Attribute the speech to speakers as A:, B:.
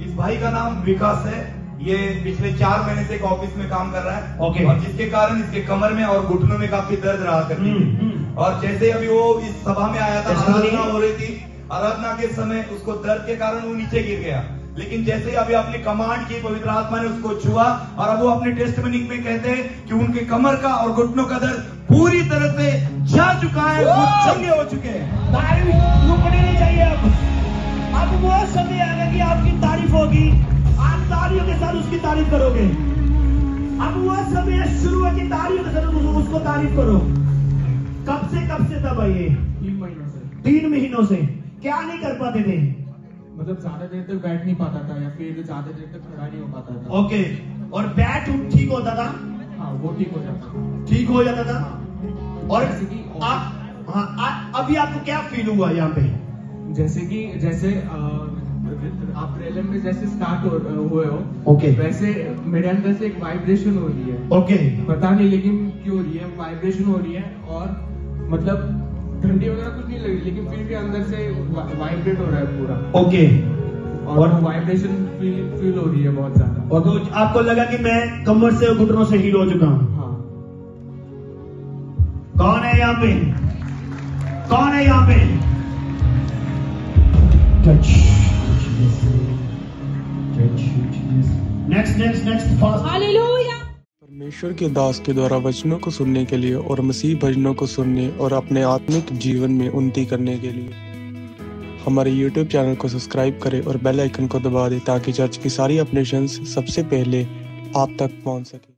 A: इस भाई का नाम विकास है। ये पिछले चार महीने से एक ऑफ़िस में काम कर रहा है।
B: ओके।
A: और जिसके कारण इसके कमर में और घुटनों में काफ़ी दर्द रहा करती
B: हम्म,
A: थी।
B: हम्म।
A: और जैसे अभी वो इस सभा में आया था आराधना हो रही थी। आराधना के समय उसको दर्द के कारण वो नीचे गिर गया। लेकिन जैसे ही अभी अपनी कमांड की पवित्र आत्मा ने उसको छुआ और अब वो अपने टेस्ट में कहते हैं कि उनके कमर का और घुटनों का दर्द पूरी तरह से जा चुका है वो चंगे हो चुके हैं।
B: नहीं चाहिए अब। अब वो समय आएगा कि आपकी तारीफ़ करोगे? अब वो समय है, शुरुआती तालियों के साथ उसको तारीफ़ करो। कब से कब से था भाई ये?
C: तीन महीनों से।
B: तीन महीनों से। क्या नहीं कर पाते थे?
C: मतलब ज़्यादा देर तक बैठ नहीं पाता था या फिर ज़्यादा देर तक खड़ा नहीं हो पाता था?
B: ओके। और बैट ठीक होता था?
C: हाँ वो ठीक हो जाता था।
B: ठीक हो जाता था? और आप हाँ अभी आपको क्या फील हुआ यहाँ पे?
C: जैसे कि जैसे अ, आप प्रेलम में जैसे स्टार्ट हो हुए हो
B: ओके
C: वैसे मेरे अंदर से एक वाइब्रेशन हो रही है।
B: ओके
C: पता नहीं लेकिन क्यों हो रही है वाइब्रेशन हो रही है और मतलब ठंडी वगैरह कुछ नहीं लगी लेकिन फिर भी अंदर से वाइब्रेट हो रहा है पूरा।
B: ओके
C: और
B: और-
C: वाइब्रेशन फील फील हो रही है बहुत ज़्यादा।
B: और तो आपको लगा कि मैं कमर से घुटनों से हील हो चुका हूँ।
C: हाँ।
B: कौन है यहाँ पे? कौन है यहाँ पे? Touch next next next fast
D: परमेश्वर के दास के द्वारा वचनों को सुनने के लिए और मसीह भजनों को सुनने और अपने आत्मिक जीवन में उन्नति करने के लिए हमारे YouTube चैनल को सब्सक्राइब करें और बेल आइकन को दबा दें ताकि चर्च की सारी अपडेशंस सबसे पहले आप तक पहुँच सके।